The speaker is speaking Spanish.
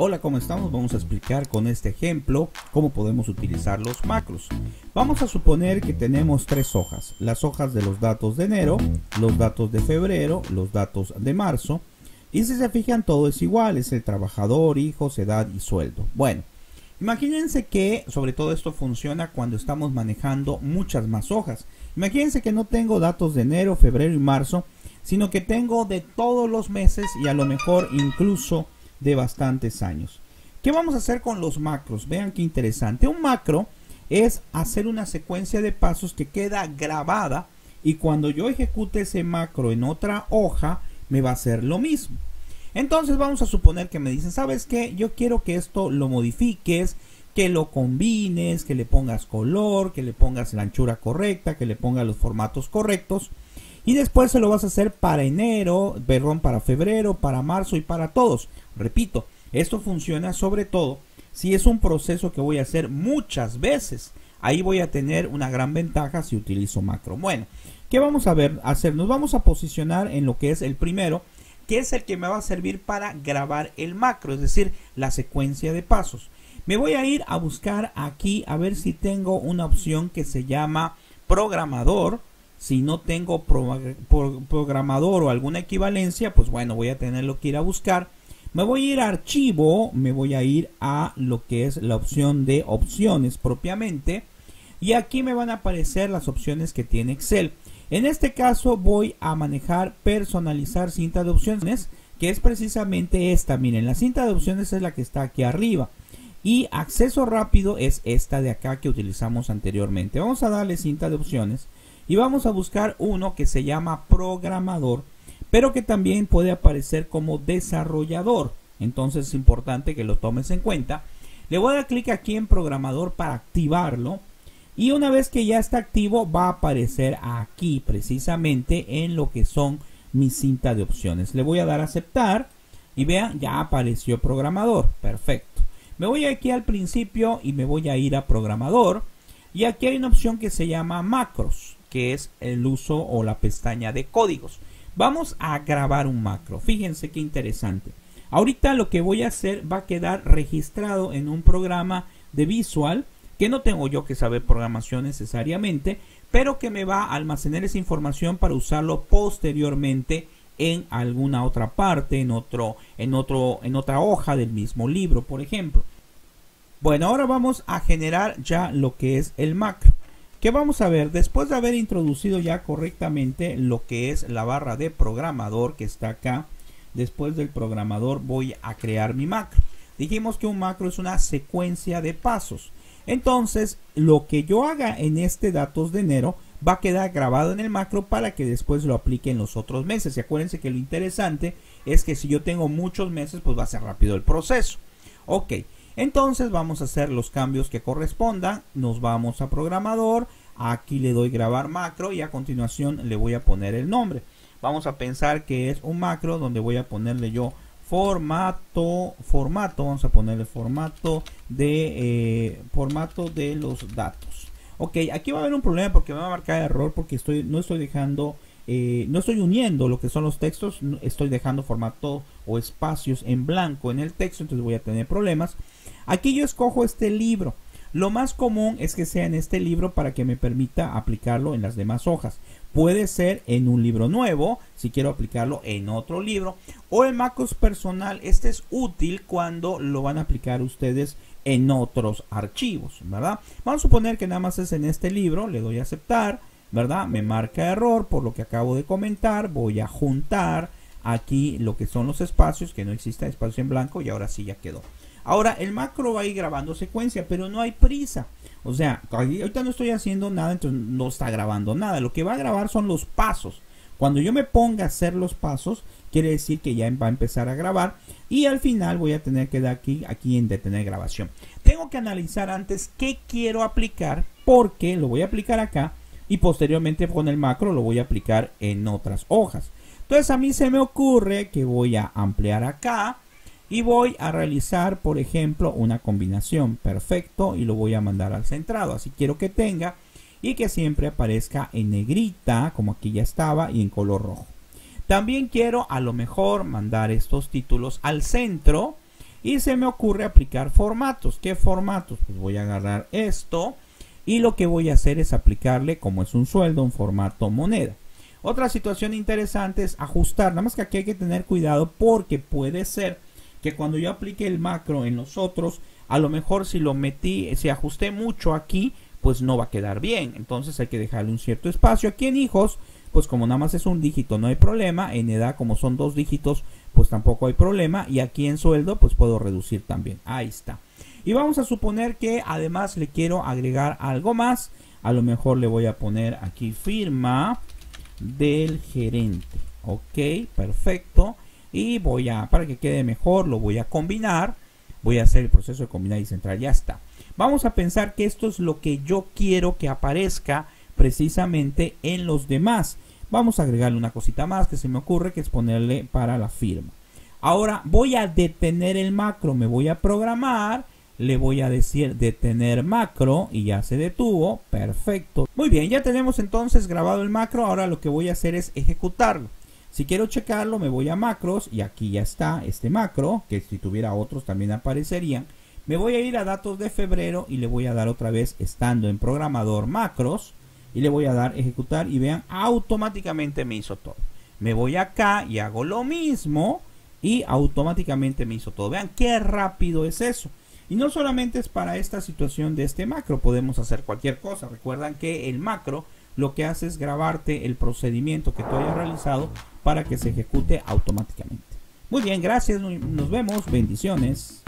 Hola, ¿cómo estamos? Vamos a explicar con este ejemplo cómo podemos utilizar los macros. Vamos a suponer que tenemos tres hojas. Las hojas de los datos de enero, los datos de febrero, los datos de marzo. Y si se fijan, todo es igual. Es el trabajador, hijos, edad y sueldo. Bueno, imagínense que sobre todo esto funciona cuando estamos manejando muchas más hojas. Imagínense que no tengo datos de enero, febrero y marzo, sino que tengo de todos los meses y a lo mejor incluso de bastantes años. ¿Qué vamos a hacer con los macros? Vean qué interesante. Un macro es hacer una secuencia de pasos que queda grabada y cuando yo ejecute ese macro en otra hoja me va a hacer lo mismo. Entonces vamos a suponer que me dicen, ¿sabes qué? Yo quiero que esto lo modifiques, que lo combines, que le pongas color, que le pongas la anchura correcta, que le pongas los formatos correctos. Y después se lo vas a hacer para enero, perdón, para febrero, para marzo y para todos. Repito, esto funciona sobre todo si es un proceso que voy a hacer muchas veces. Ahí voy a tener una gran ventaja si utilizo macro. Bueno, ¿qué vamos a ver? Hacer? Nos vamos a posicionar en lo que es el primero, que es el que me va a servir para grabar el macro, es decir, la secuencia de pasos. Me voy a ir a buscar aquí a ver si tengo una opción que se llama programador si no tengo programador o alguna equivalencia, pues bueno, voy a tenerlo que ir a buscar. Me voy a ir a archivo, me voy a ir a lo que es la opción de opciones propiamente. Y aquí me van a aparecer las opciones que tiene Excel. En este caso voy a manejar personalizar cinta de opciones, que es precisamente esta. Miren, la cinta de opciones es la que está aquí arriba. Y acceso rápido es esta de acá que utilizamos anteriormente. Vamos a darle cinta de opciones y vamos a buscar uno que se llama programador, pero que también puede aparecer como desarrollador. Entonces es importante que lo tomes en cuenta. Le voy a dar clic aquí en programador para activarlo. Y una vez que ya está activo va a aparecer aquí precisamente en lo que son mi cinta de opciones. Le voy a dar a aceptar y vean ya apareció programador. Perfecto. Me voy aquí al principio y me voy a ir a programador. Y aquí hay una opción que se llama macros que es el uso o la pestaña de códigos. Vamos a grabar un macro. Fíjense qué interesante. Ahorita lo que voy a hacer va a quedar registrado en un programa de visual que no tengo yo que saber programación necesariamente, pero que me va a almacenar esa información para usarlo posteriormente en alguna otra parte, en otro, en otro, en otra hoja del mismo libro, por ejemplo. Bueno, ahora vamos a generar ya lo que es el macro. ¿Qué vamos a ver? Después de haber introducido ya correctamente lo que es la barra de programador que está acá, después del programador voy a crear mi macro. Dijimos que un macro es una secuencia de pasos. Entonces, lo que yo haga en este datos de enero va a quedar grabado en el macro para que después lo aplique en los otros meses. Y acuérdense que lo interesante es que si yo tengo muchos meses, pues va a ser rápido el proceso. Ok. Entonces vamos a hacer los cambios que correspondan. Nos vamos a programador. Aquí le doy grabar macro y a continuación le voy a poner el nombre. Vamos a pensar que es un macro donde voy a ponerle yo formato, formato, vamos a ponerle formato de eh, formato de los datos. Ok, aquí va a haber un problema porque me va a marcar error porque estoy, no estoy dejando eh, no estoy uniendo lo que son los textos, estoy dejando formato o espacios en blanco en el texto, entonces voy a tener problemas. Aquí yo escojo este libro. Lo más común es que sea en este libro para que me permita aplicarlo en las demás hojas. Puede ser en un libro nuevo, si quiero aplicarlo en otro libro, o el Macros personal. Este es útil cuando lo van a aplicar ustedes en otros archivos, ¿verdad? Vamos a suponer que nada más es en este libro, le doy a aceptar ¿verdad? Me marca error por lo que acabo de comentar. Voy a juntar aquí lo que son los espacios, que no exista espacio en blanco y ahora sí ya quedó. Ahora el macro va a ir grabando secuencia, pero no hay prisa. O sea, ahorita no estoy haciendo nada, entonces no está grabando nada. Lo que va a grabar son los pasos. Cuando yo me ponga a hacer los pasos, quiere decir que ya va a empezar a grabar y al final voy a tener que dar aquí, aquí en detener grabación. Tengo que analizar antes qué quiero aplicar porque lo voy a aplicar acá y posteriormente con el macro lo voy a aplicar en otras hojas. Entonces a mí se me ocurre que voy a ampliar acá y voy a realizar por ejemplo una combinación perfecto y lo voy a mandar al centrado. Así quiero que tenga y que siempre aparezca en negrita como aquí ya estaba y en color rojo. También quiero a lo mejor mandar estos títulos al centro y se me ocurre aplicar formatos. ¿Qué formatos? Pues voy a agarrar esto y lo que voy a hacer es aplicarle, como es un sueldo, un formato moneda. Otra situación interesante es ajustar, nada más que aquí hay que tener cuidado porque puede ser que cuando yo aplique el macro en los otros, a lo mejor si lo metí, si ajusté mucho aquí, pues no va a quedar bien. Entonces hay que dejarle un cierto espacio. Aquí en hijos, pues como nada más es un dígito no hay problema. En edad como son dos dígitos, pues tampoco hay problema. Y aquí en sueldo, pues puedo reducir también. Ahí está. Y vamos a suponer que además le quiero agregar algo más. A lo mejor le voy a poner aquí firma del gerente. Ok, perfecto. Y voy a, para que quede mejor, lo voy a combinar. Voy a hacer el proceso de combinar y centrar. Ya está. Vamos a pensar que esto es lo que yo quiero que aparezca precisamente en los demás. Vamos a agregarle una cosita más que se me ocurre que es ponerle para la firma. Ahora voy a detener el macro, me voy a programar le voy a decir detener macro y ya se detuvo, perfecto. Muy bien, ya tenemos entonces grabado el macro, ahora lo que voy a hacer es ejecutarlo. Si quiero checarlo me voy a macros y aquí ya está este macro, que si tuviera otros también aparecerían. Me voy a ir a datos de febrero y le voy a dar otra vez estando en programador macros y le voy a dar ejecutar y vean automáticamente me hizo todo. Me voy acá y hago lo mismo y automáticamente me hizo todo. Vean qué rápido es eso. Y no solamente es para esta situación de este macro, podemos hacer cualquier cosa. Recuerdan que el macro lo que hace es grabarte el procedimiento que tú hayas realizado para que se ejecute automáticamente. Muy bien, gracias, nos vemos, bendiciones.